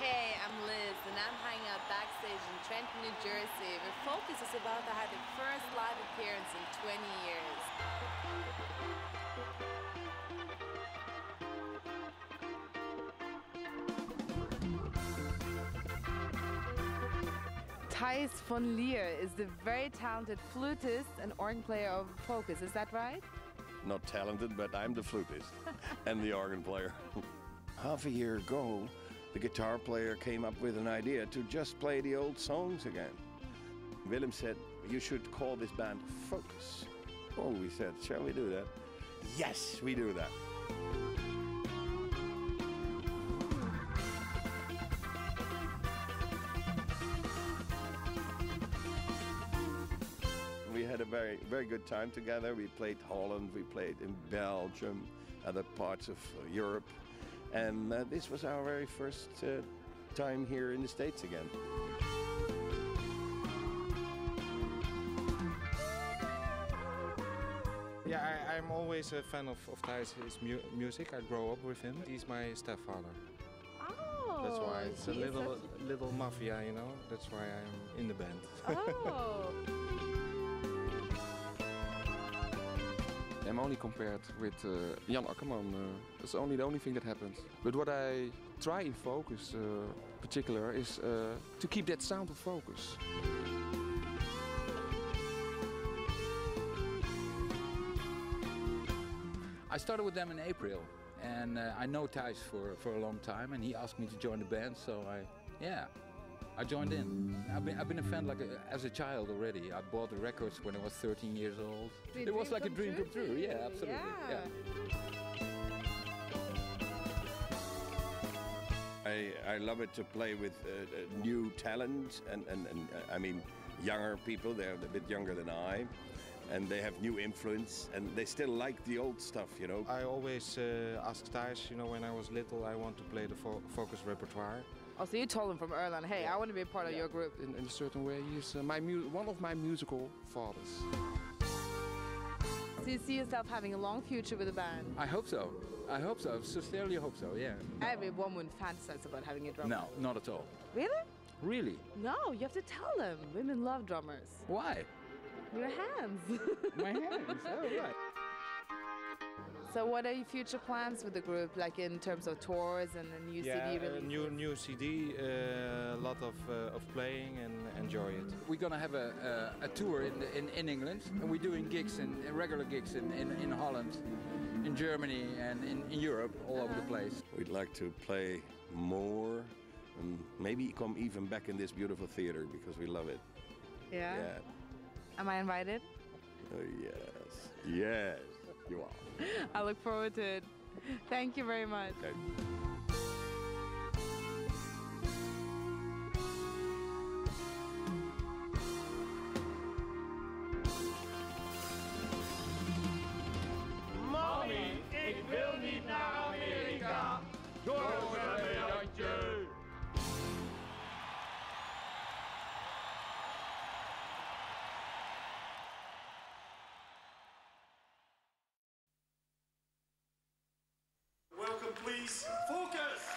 Hey, I'm Liz, and I'm hanging out backstage in Trenton, New Jersey, where Focus is about to have their first live appearance in 20 years. Thijs van Leer is the very talented flutist and organ player of Focus, is that right? Not talented, but I'm the flutist and the organ player. Half a year ago, the guitar player came up with an idea to just play the old songs again. Willem said, You should call this band Focus. Oh, we said, Shall we do that? Yes, we do that. We had a very, very good time together. We played Holland, we played in Belgium, other parts of Europe. And uh, this was our very first uh, time here in the States again. Yeah, I, I'm always a fan of, of Thijs' his mu- music. I grow up with him. He's my stepfather. Oh, That's why it's a little such- little mafia, you know. That's why I'm in the band. Oh. I'm only compared with uh, Jan Akkerman. Uh, that's only the only thing that happened. But what I try in Focus, uh, particular, is uh, to keep that sound of Focus. I started with them in April, and uh, I know Thijs for, for a long time, and he asked me to join the band, so I, yeah, I joined in. I've been, I've been a fan like a, as a child already. I bought the records when I was 13 years old. Did it was like a dream come true. Yeah, absolutely. Yeah. I, I love it to play with uh, uh, new talent and, and, and uh, I mean younger people. They're a bit younger than I, and they have new influence and they still like the old stuff, you know. I always uh, ask Thijs, you know, when I was little, I want to play the fo- Focus repertoire. Oh, so you told him from Erland, hey, I want to be a part of your group. In, in a certain way, he's uh, my mu- one of my musical fathers. So you see yourself having a long future with the band? I hope so. I hope so. Sincerely hope so. Yeah. Every woman fantasizes about having a drummer. No, not at all. Really? Really? No, you have to tell them. Women love drummers. Why? Your hands. My hands. Oh, right. So what are your future plans with the group, like in terms of tours and a new yeah, CD a release? new new CD, a lot of uh, of playing and enjoy it. We're gonna have a, a, a tour in, the, in in England, and we're doing gigs in regular gigs in, in, in Holland, in Germany, and in, in Europe, all over the place. We'd like to play more and maybe come even back in this beautiful theater because we love it. yeah? Yeah. Am I invited? Oh, yes. Yes, you. I look forward to it. Thank you very much. Okay. Welcome, please. Focus.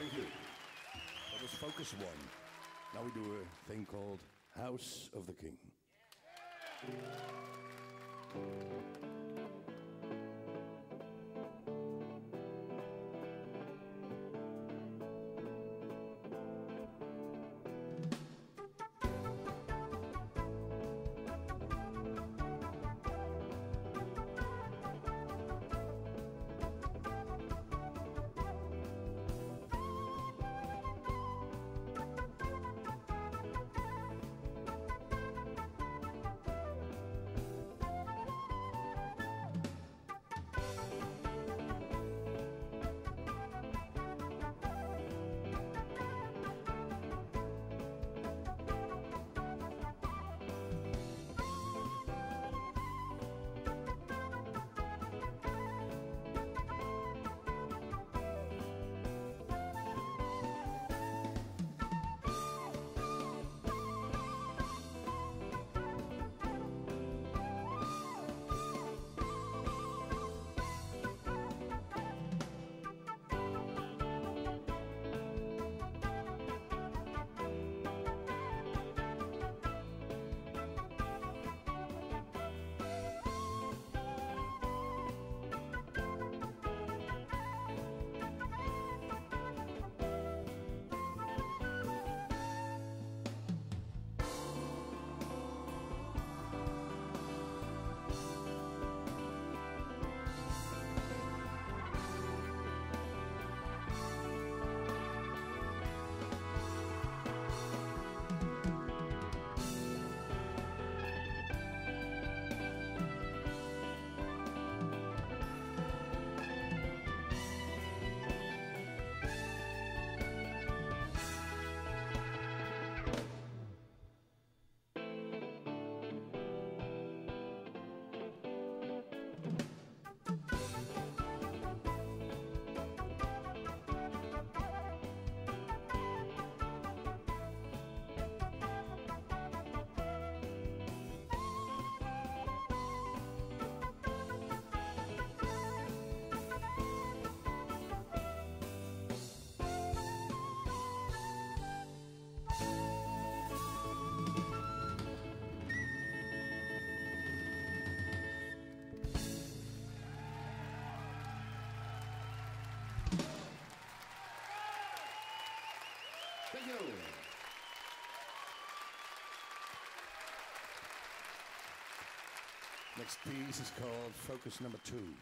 Thank you. That was Focus One. Now we do a thing called House of the King. Next piece is called Focus Number Two.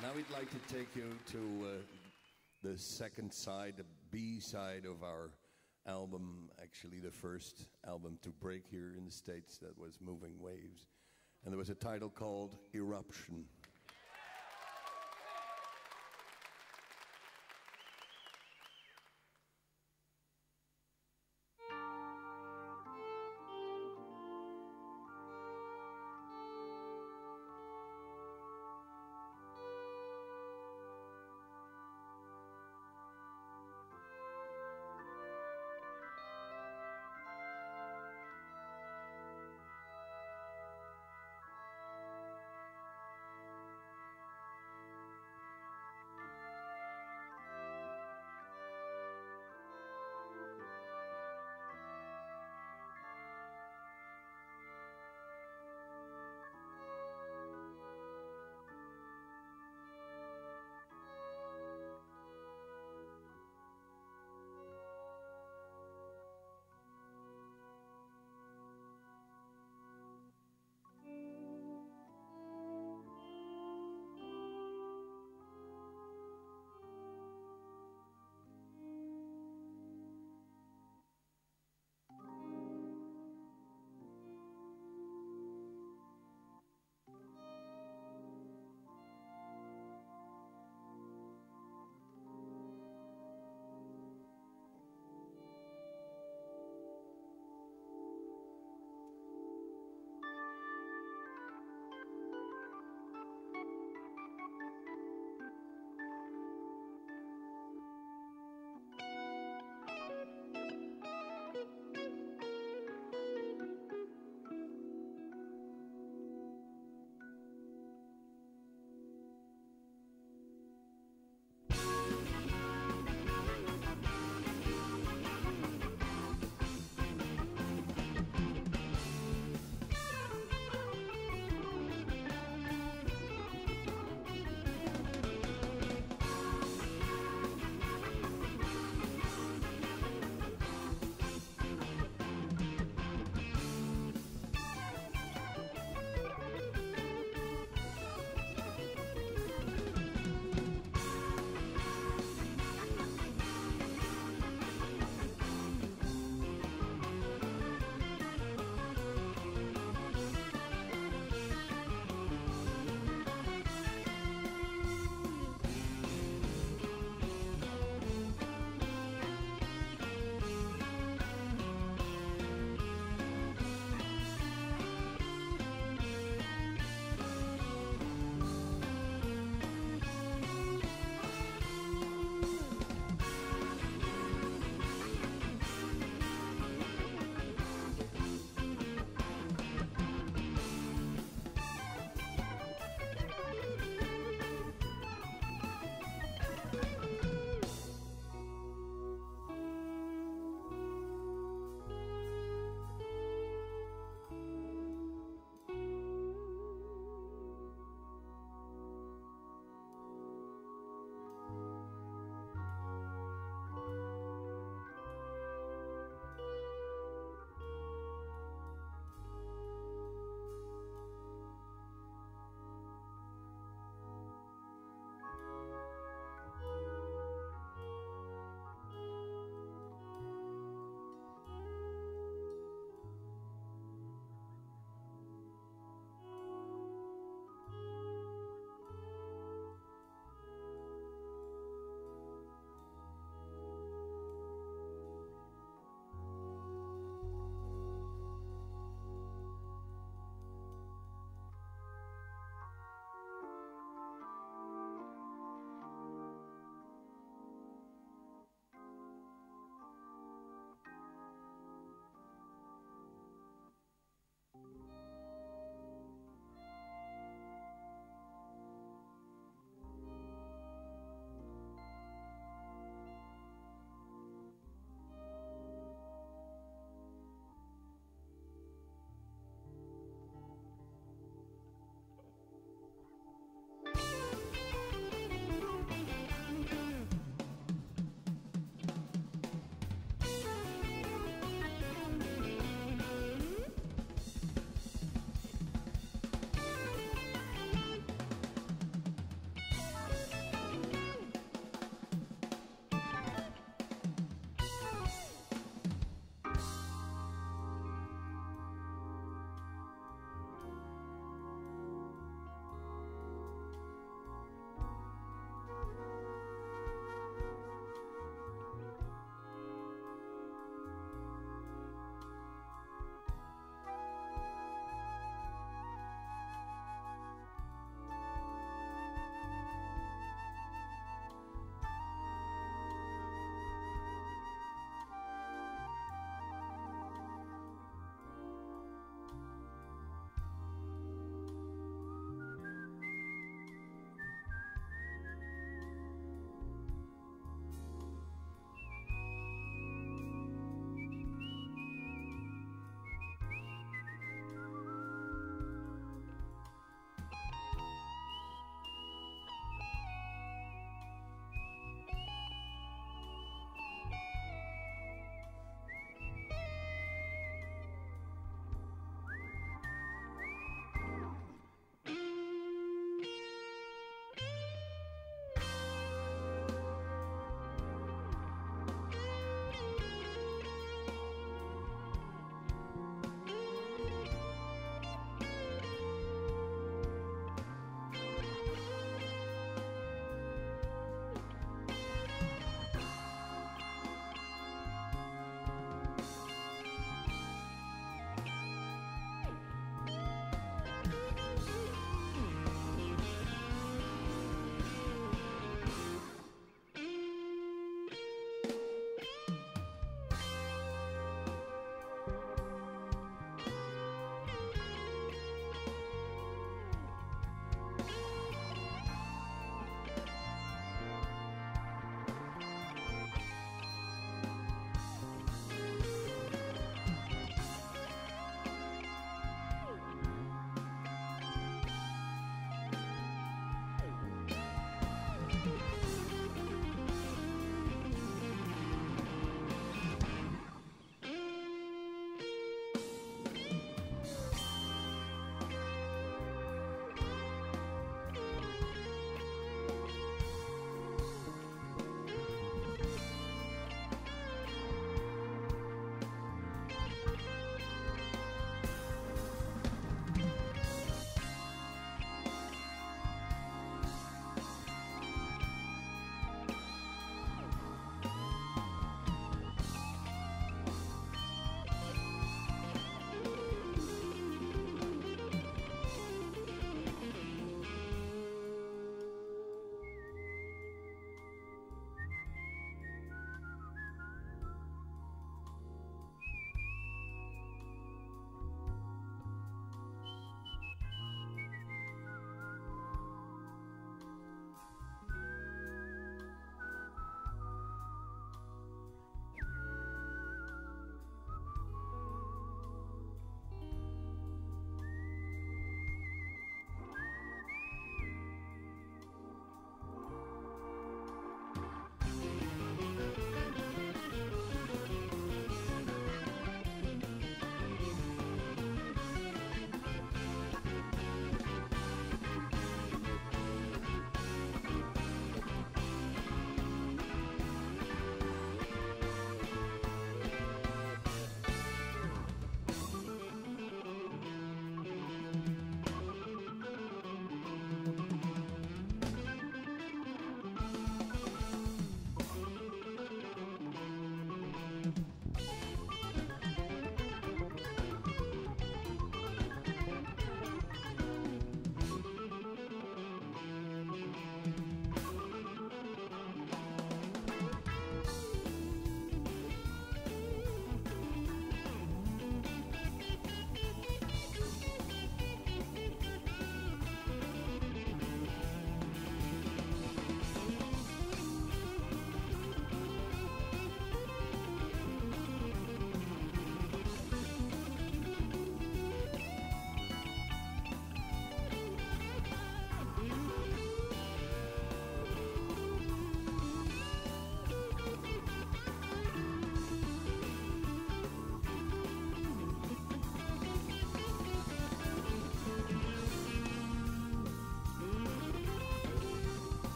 Now we'd like to take you to uh, the second side, the B side of our album, actually the first album to break here in the States that was Moving Waves. And there was a title called Eruption.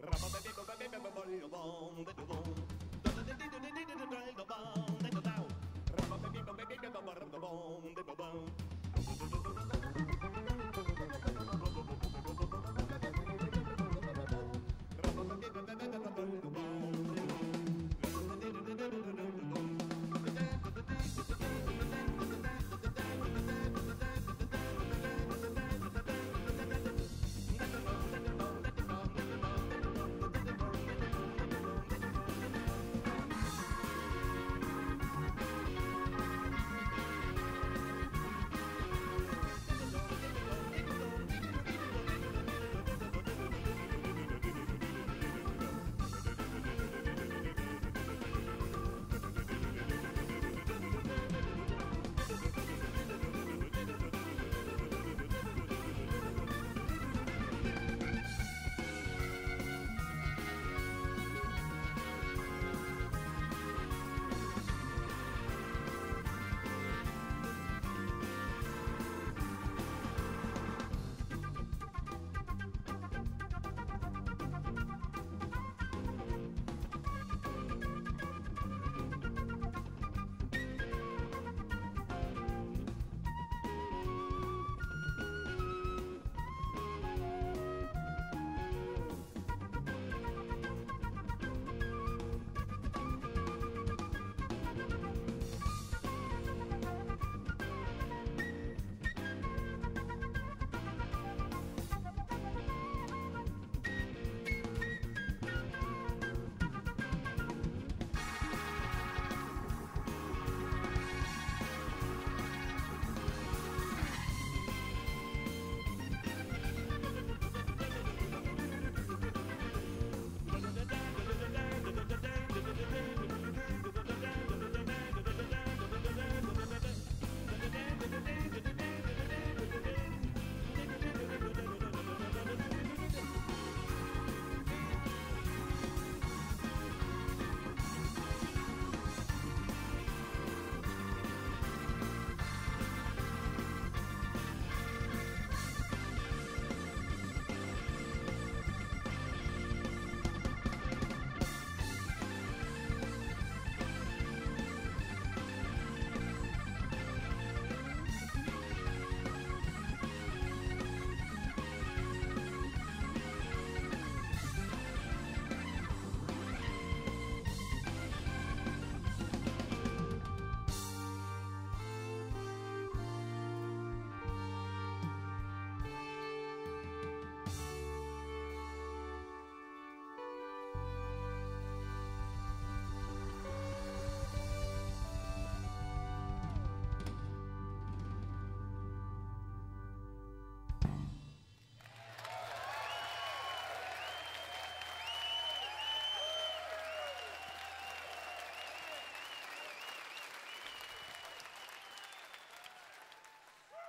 Rabba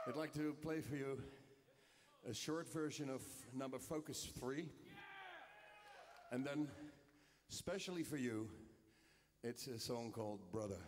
I'd like to play for you a short version of number Focus 3. And then, specially for you, it's a song called Brother.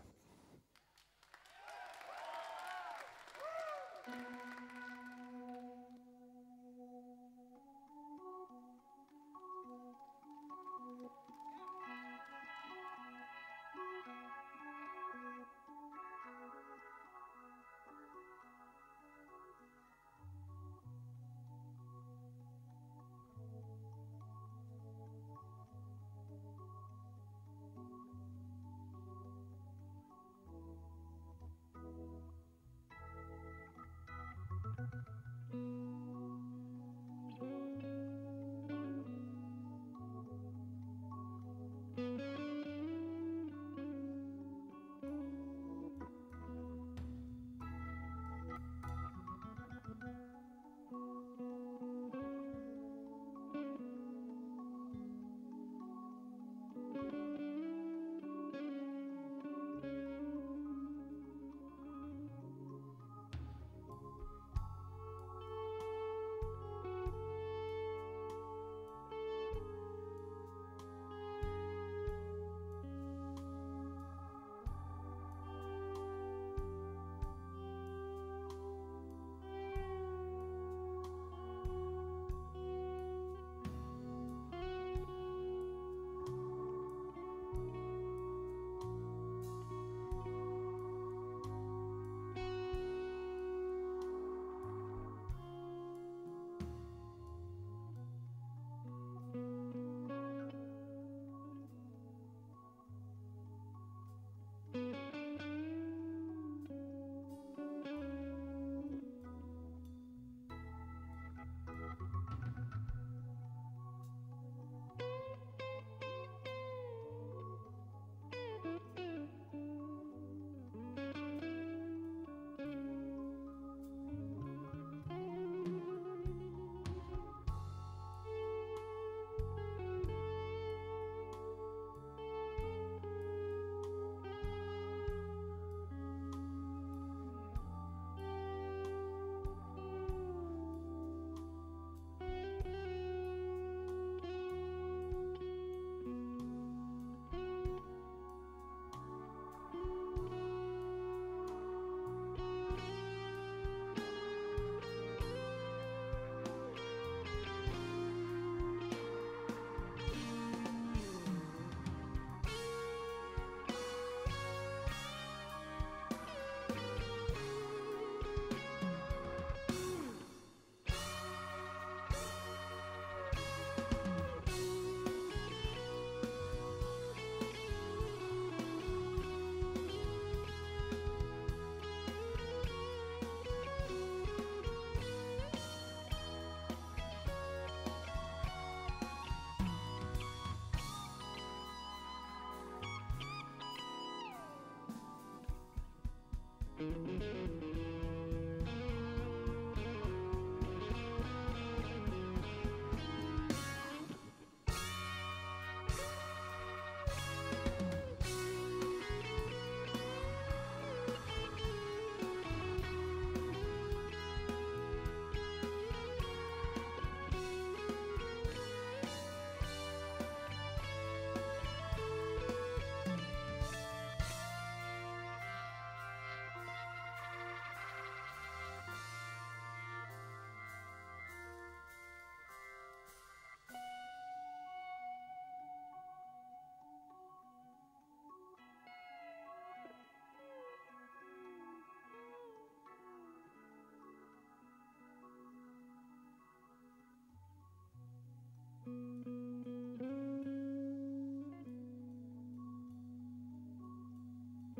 Thank you.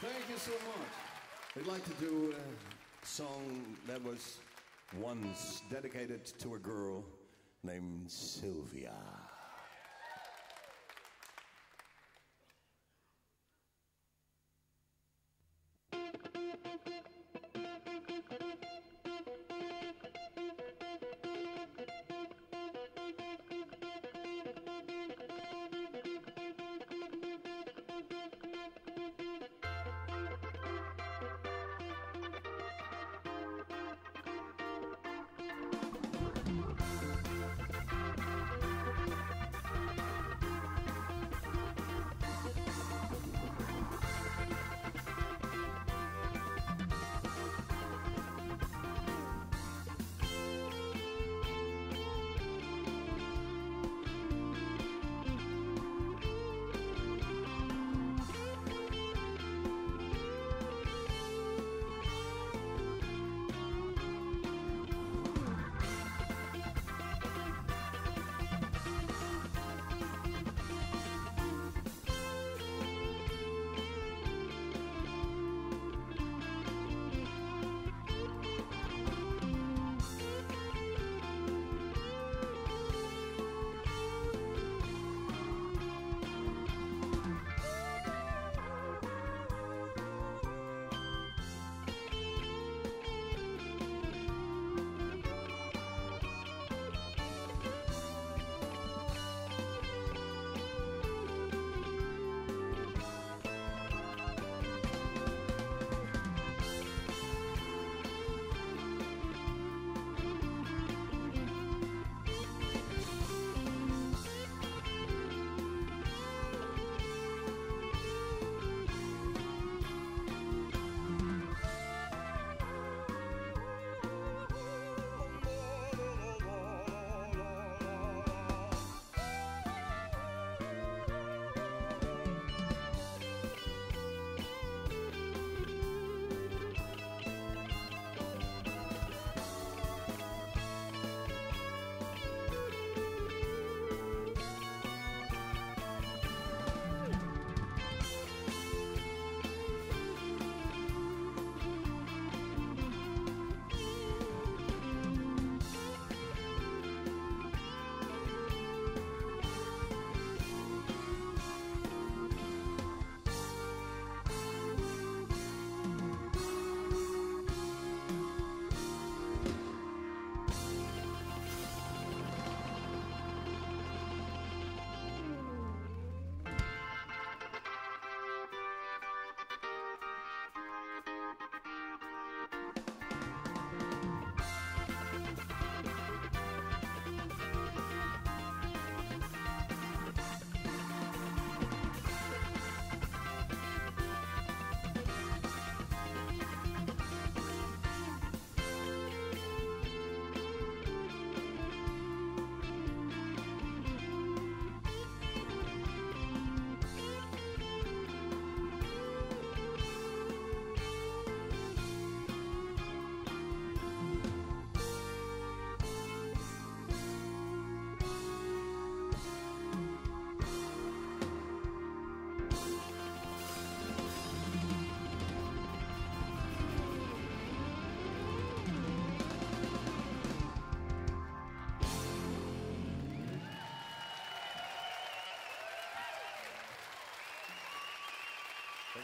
Thank you so much. We'd like to do a song that was once dedicated to a girl named Sylvia.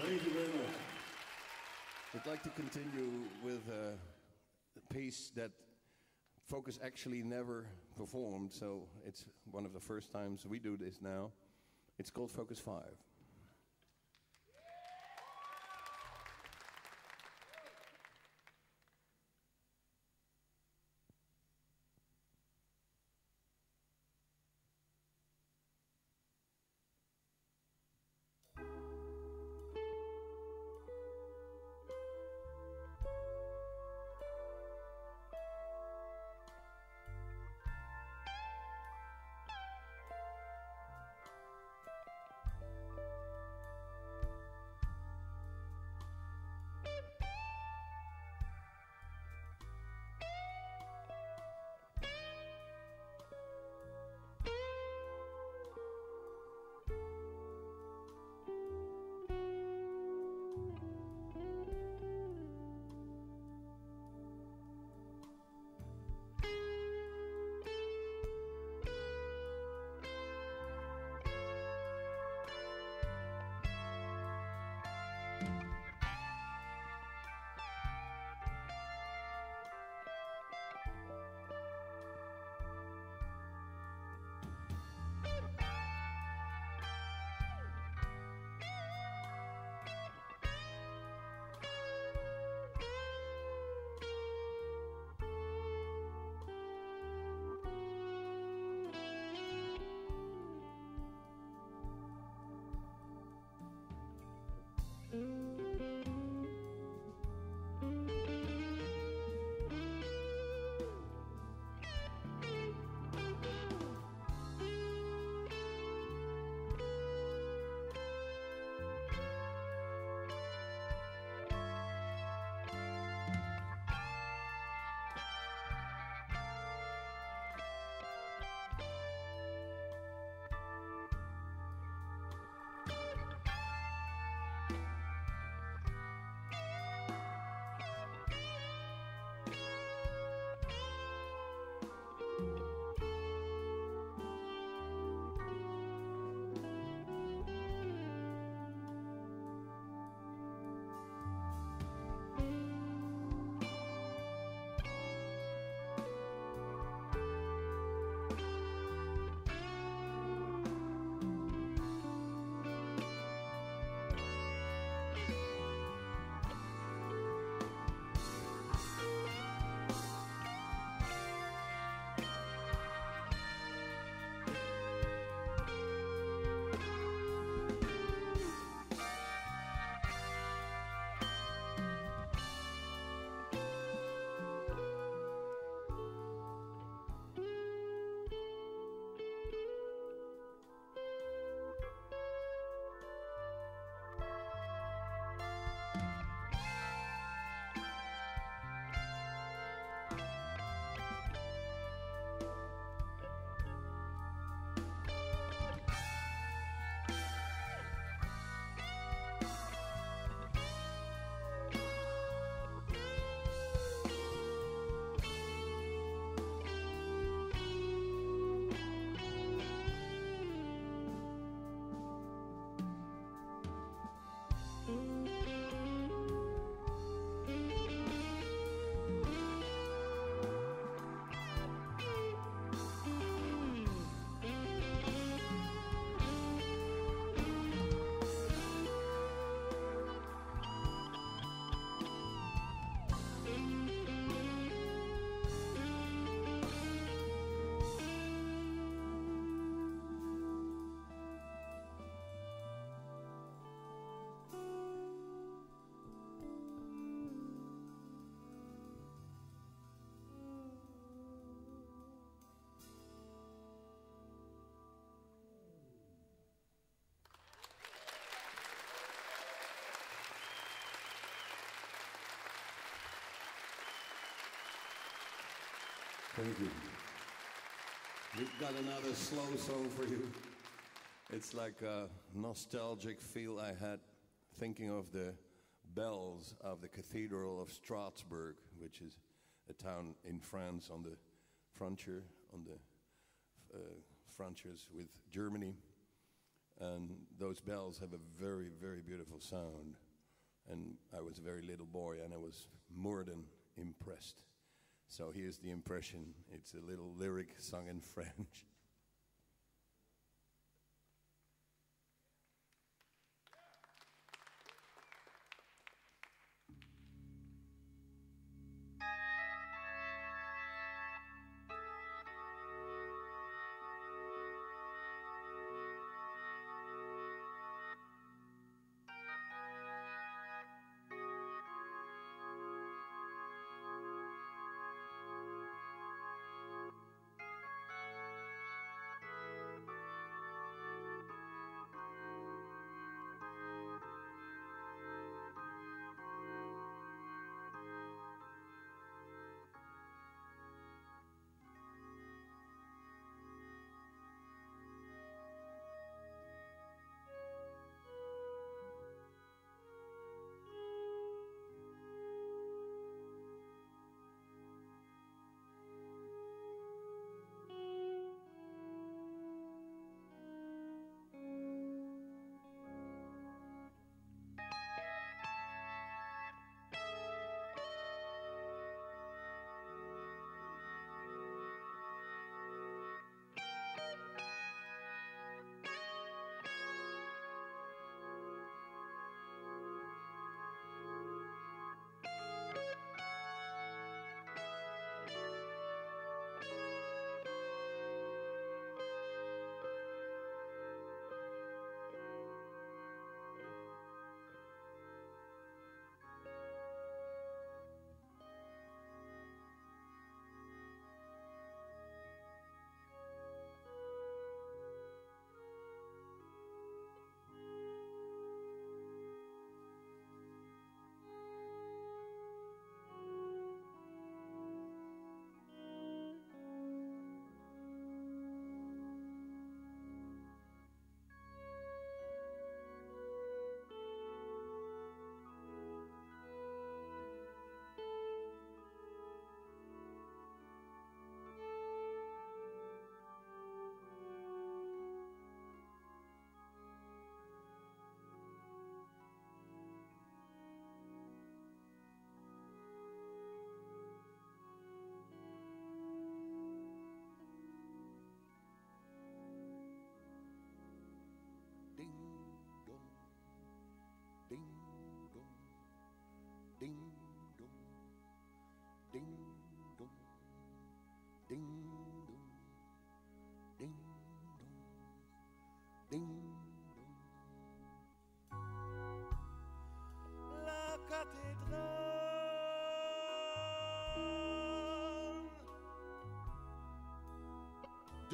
Thank you very much. We'd like to continue with a piece that Focus actually never performed, so it's one of the first times we do this now. It's called Focus 5. Thank you. We've got another slow song for you. It's like a nostalgic feel I had thinking of the bells of the Cathedral of Strasbourg, which is a town in France on the frontier, on the uh, frontiers with Germany. And those bells have a very, very beautiful sound. And I was a very little boy and I was more than impressed. So here's the impression. It's a little lyric sung in French.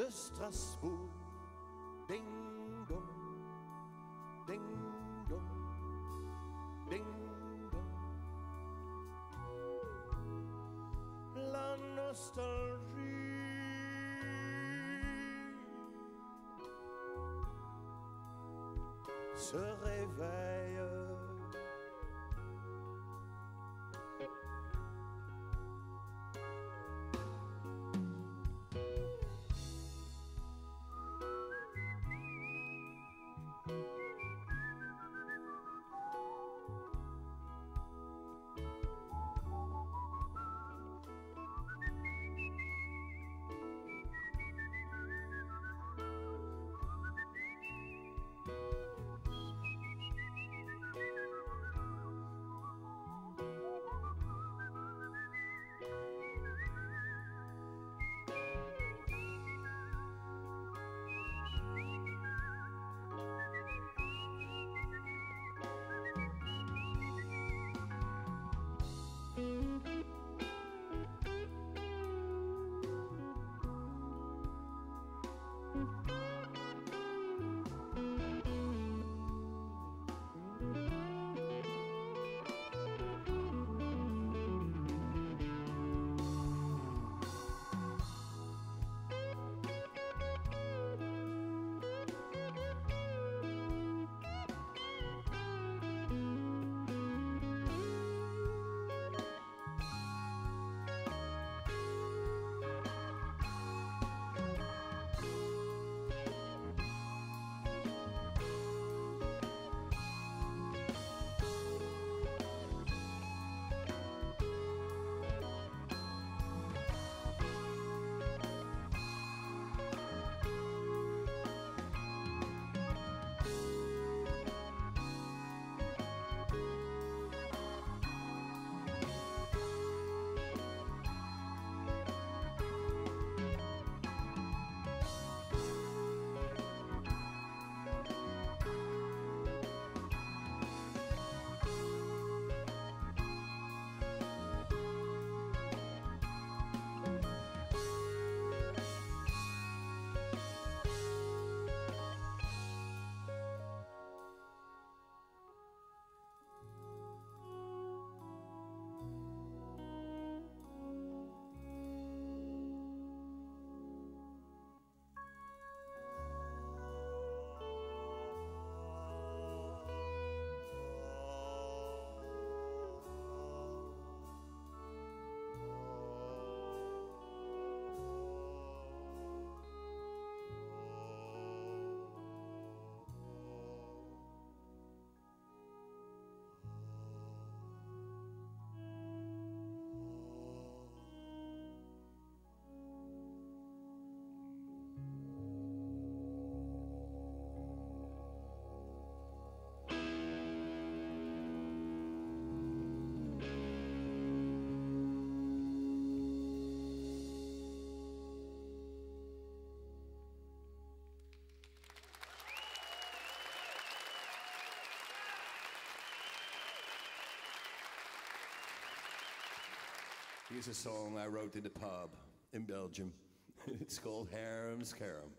De Strasbourg. Ding dong, ding dong, ding dong. La nostalgie se Here's a song I wrote in the pub in Belgium. it's called Harem Scarem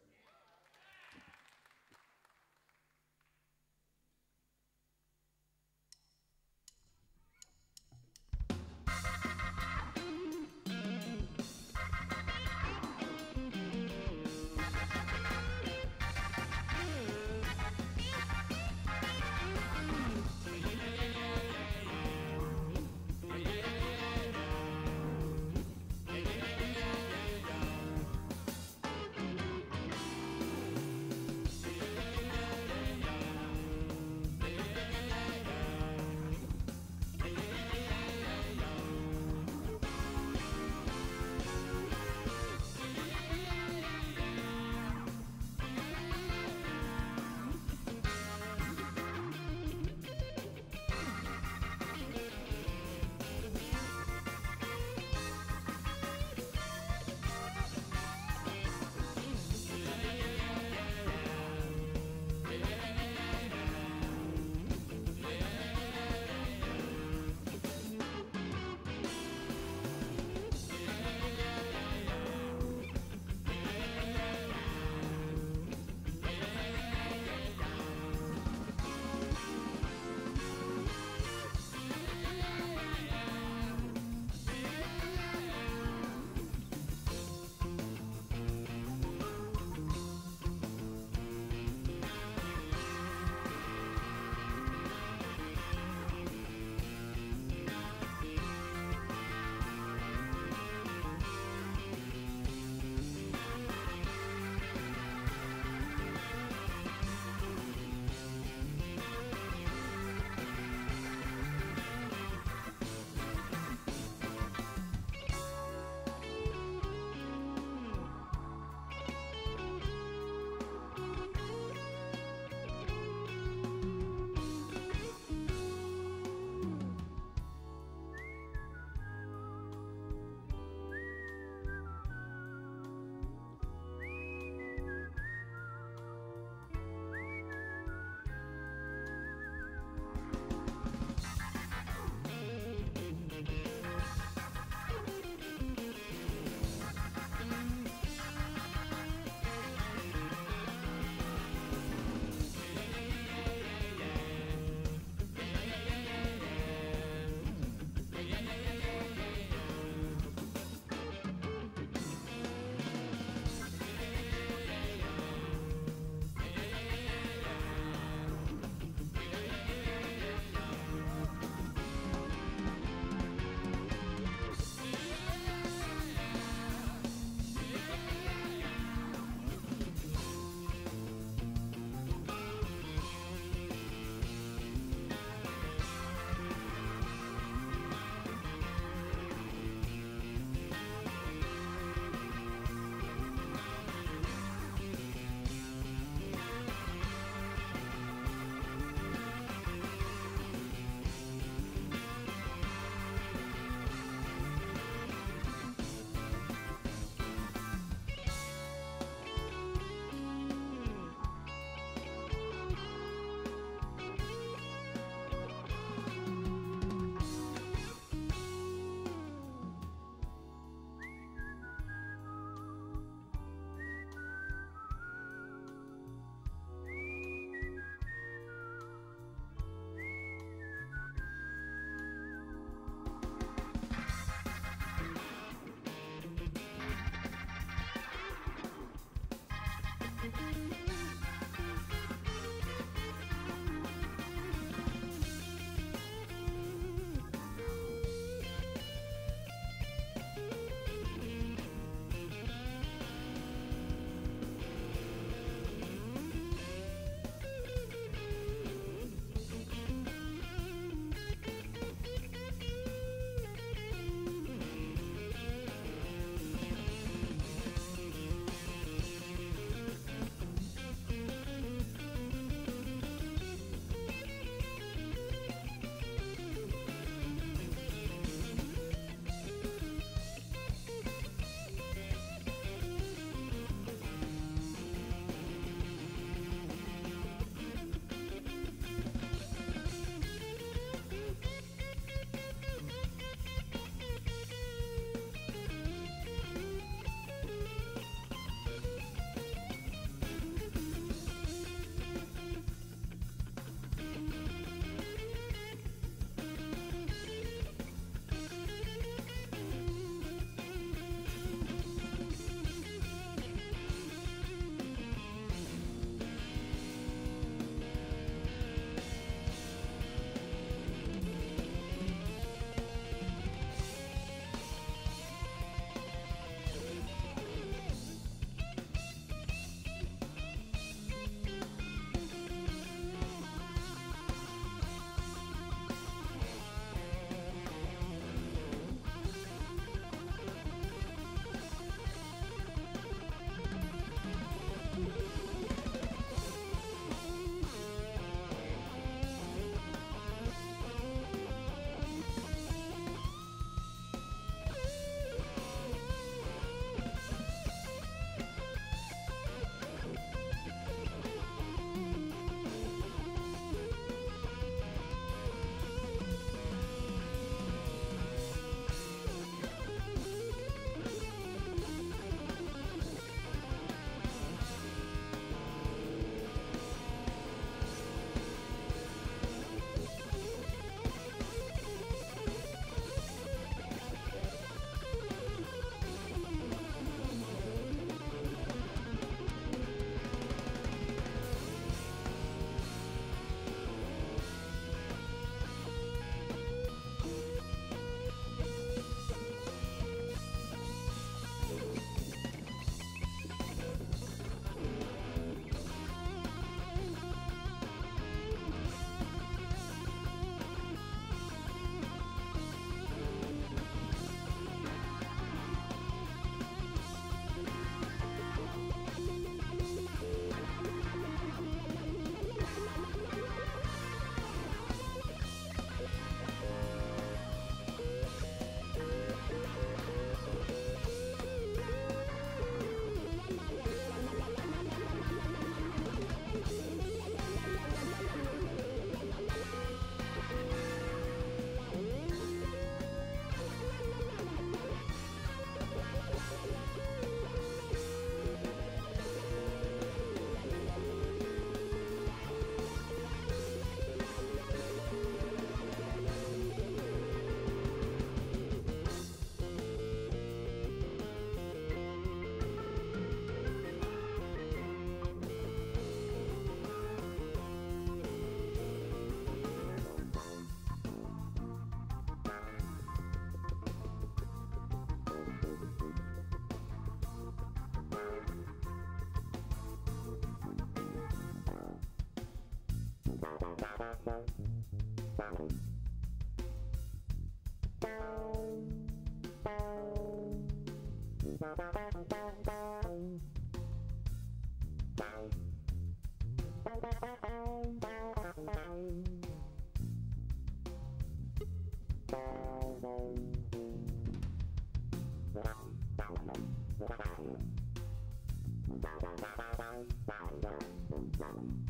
Bye.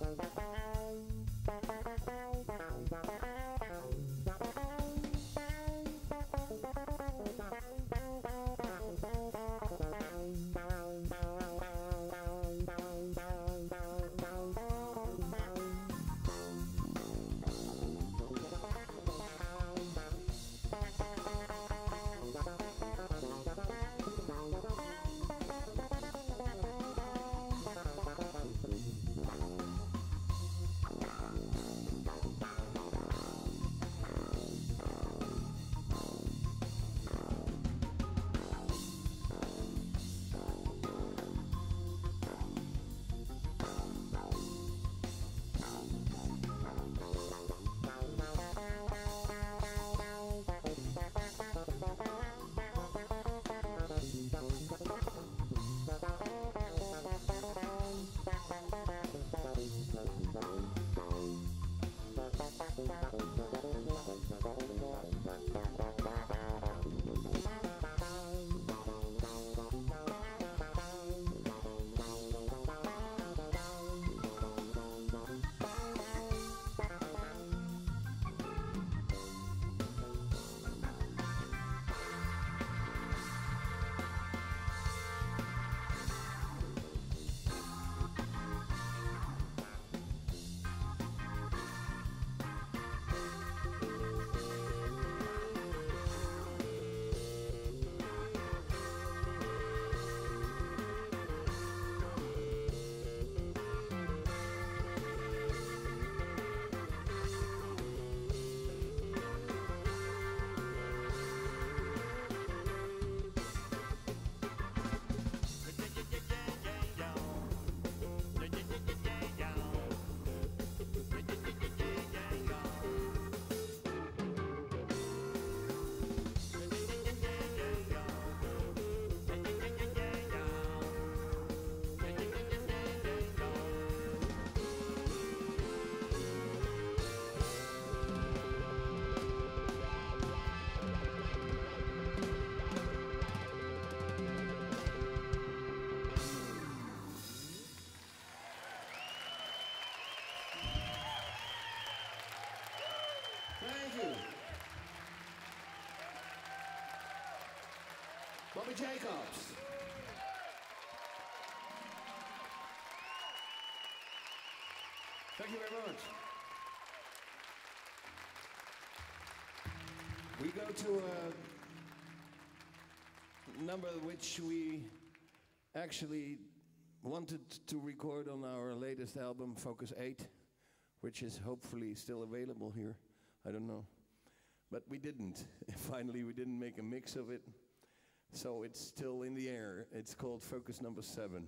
Thank Jacobs. Thank you very much. We go to a number which we actually wanted to record on our latest album, Focus 8, which is hopefully still available here. I don't know. But we didn't. Finally, we didn't make a mix of it. So it's still in the air. It's called Focus Number 7.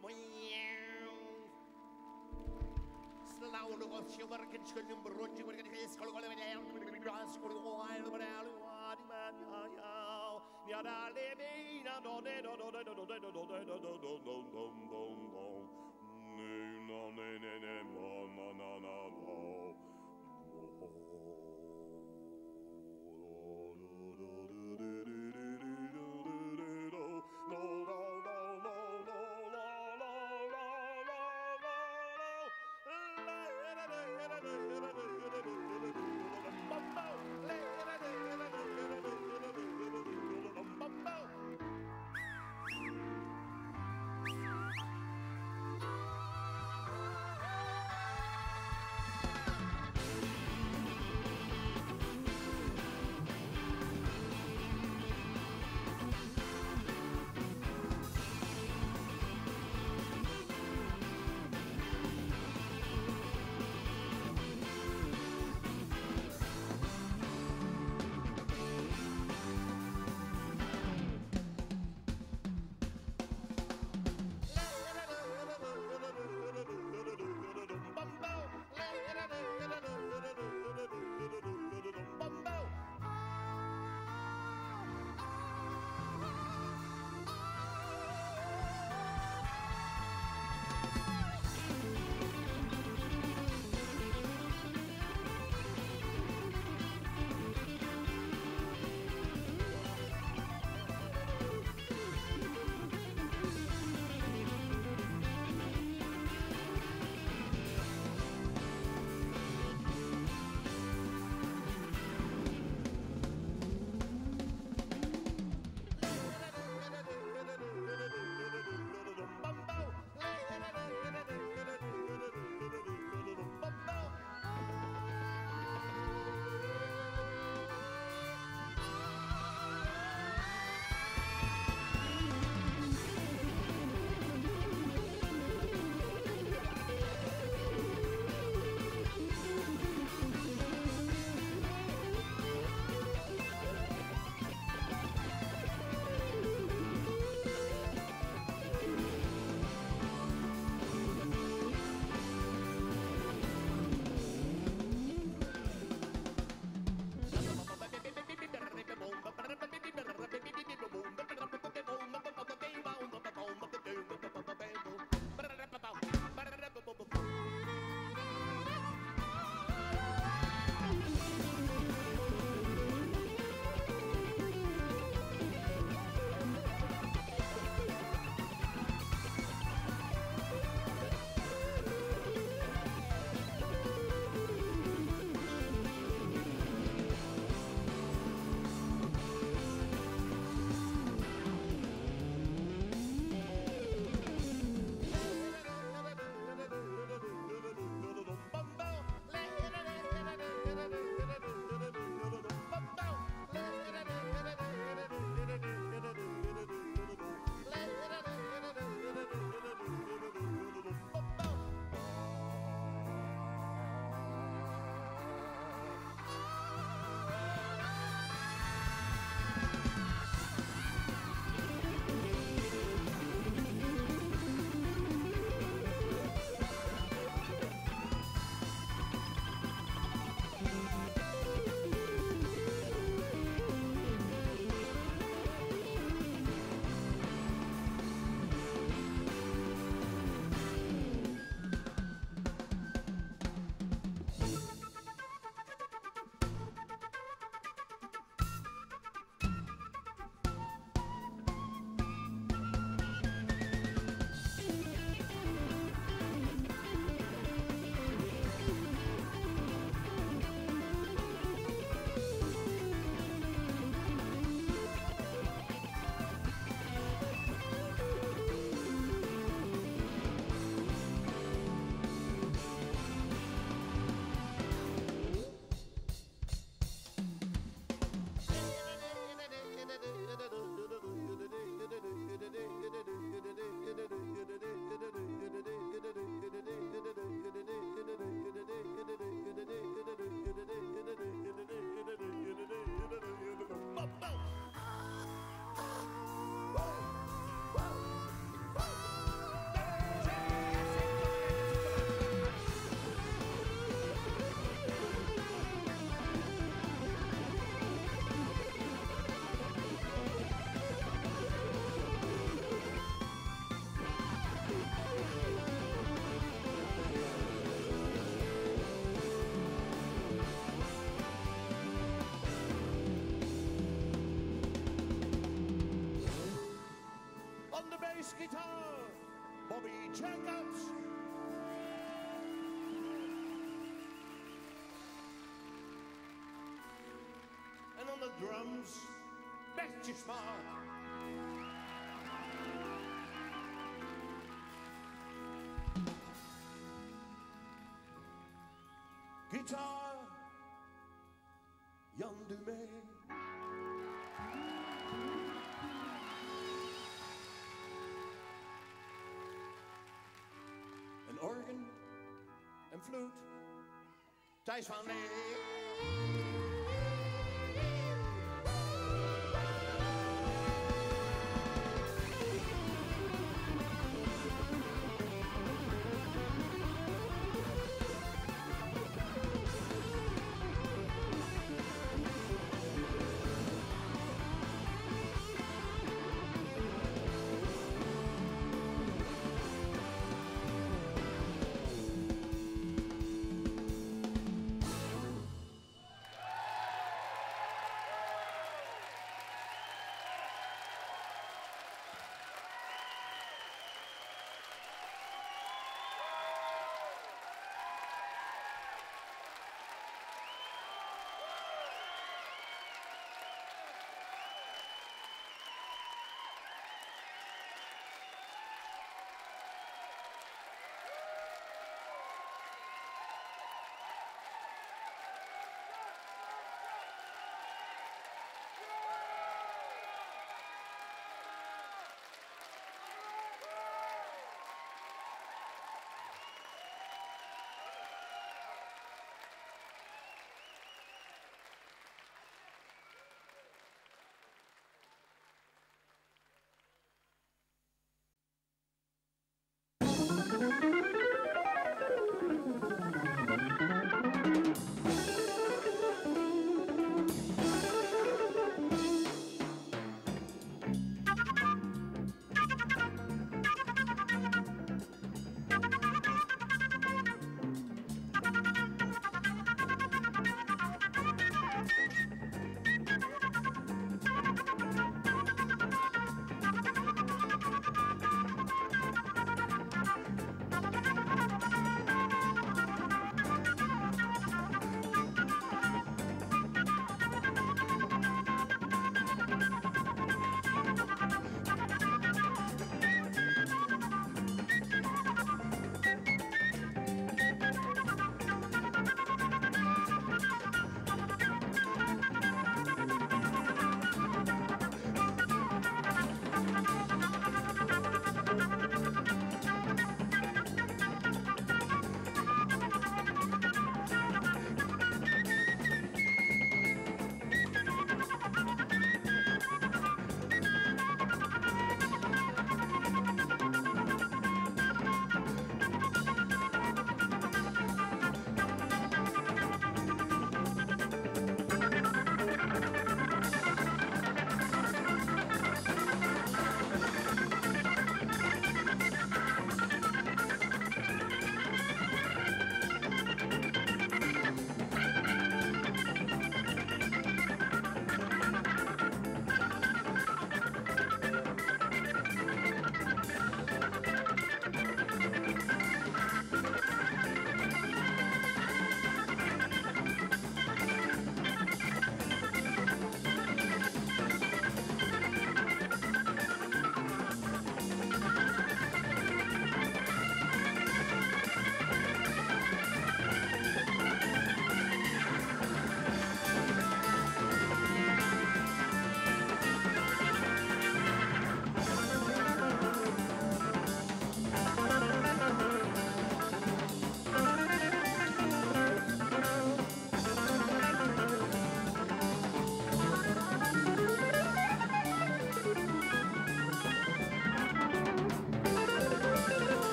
Slow, bass guitar, Bobby Jacobs. And on the drums, Bertje Smaak. Guitar, en fluit, Thijs van Leer.